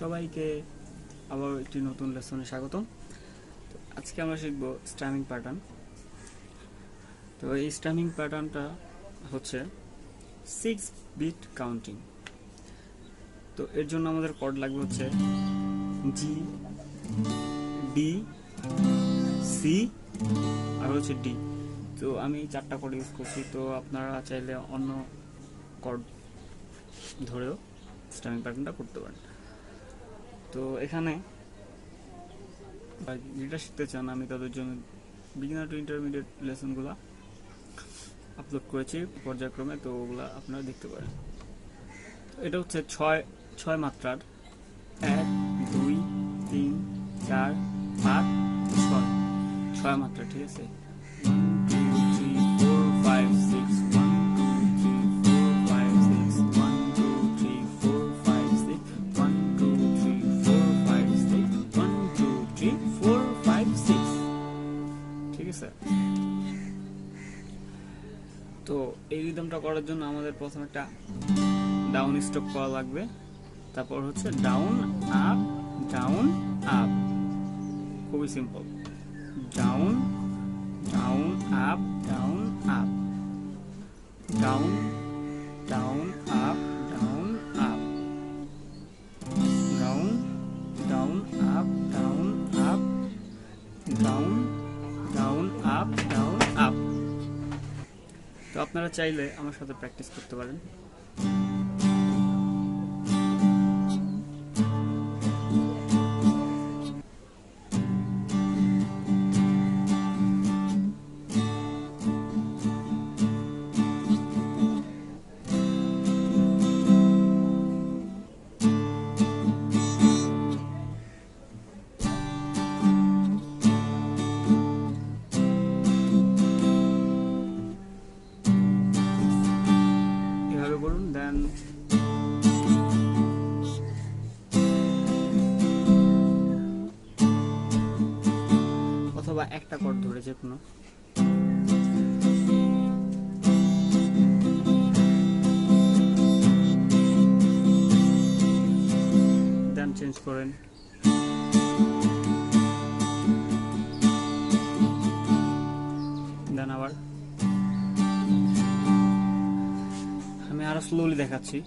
সবাইকে আবার একটি নতুন লেসনে স্বাগতম। আজকে আমরা শিখব স্ট্যামিং প্যাটার্ন তো এই স্ট্যামিং প্যাটার্নটা হচ্ছে সিক্স বিট কাউন্টিং তো এর জন্য আমাদের কোড লাগবে হচ্ছে জি ডি সি আর হচ্ছে ডি তো আমি চারটা কোড ইউজ করছি, তো আপনারা চাইলে অন্য কোড ধরেও স্ট্যামিং প্যাটার্নটা করতে পারেন। তো এখানে যেটা শিখতে চান আমি তাদের জন্য বিগিনার টু ইন্টারমিডিয়েট লেসনগুলো আপলোড করেছি পর্যায়ক্রমে, তো ওগুলো আপনারা দেখতে পারেন। এটা হচ্ছে ছয় ছয় মাত্রার। এক, দুই, তিন, চার, পাঁচ, ছয়। ছয় মাত্রা, ঠিক আছে? তো এই রিদমটা করার জন্য আমাদের প্রথমে একটা ডাউন স্টপ করা লাগবে। তারপর হচ্ছে ডাউন আপ ডাউন আপ খুবই simple down down up down up down down আপনারা চাইলে আমার সাথে প্র্যাকটিস করতে পারেন। অথবা একটা কর ধরে যে কোনো দেন চেঞ্জ করেন। দেন আবার। আমি আরও স্লোলি দেখাচ্ছি।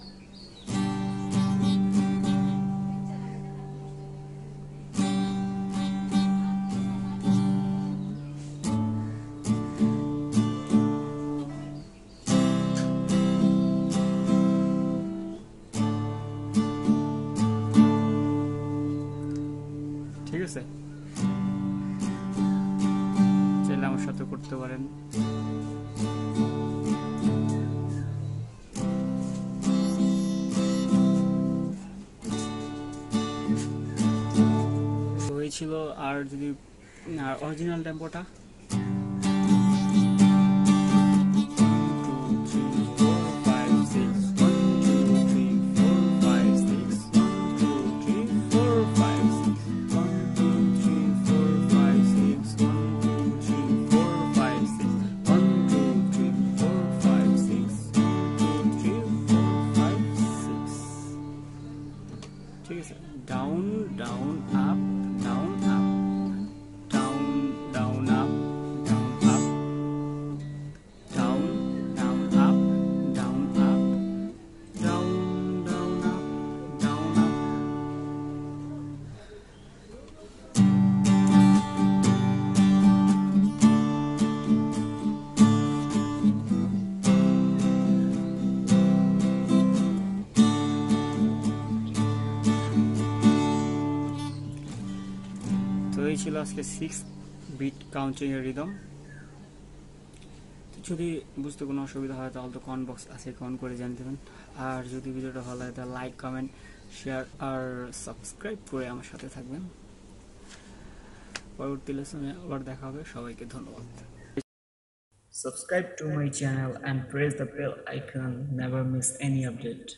ঠিক আছে চাইলে আমার সাথে করতে পারেন। ছিল আর যদি অরিজিনাল টেম্পোটা এই ছিল আজকে সিক্স বিট কাউন্টিং এর রিদম যদি বুঝতে কোনো অসুবিধা হয়, তাহলে তো কমেন্ট বক্স আছে কমেন্ট করে জানিয়ে দেবেন। আর যদি ভিডিওটা ভালো লাগে, তাহলে লাইক কমেন্ট শেয়ার আর সাবস্ক্রাইব করে আমার সাথে থাকবেন। পরবর্তী লেসনে আবার দেখা হবে। সবাইকে ধন্যবাদ। Subscribe to my channel and press the bell icon. Never miss any update.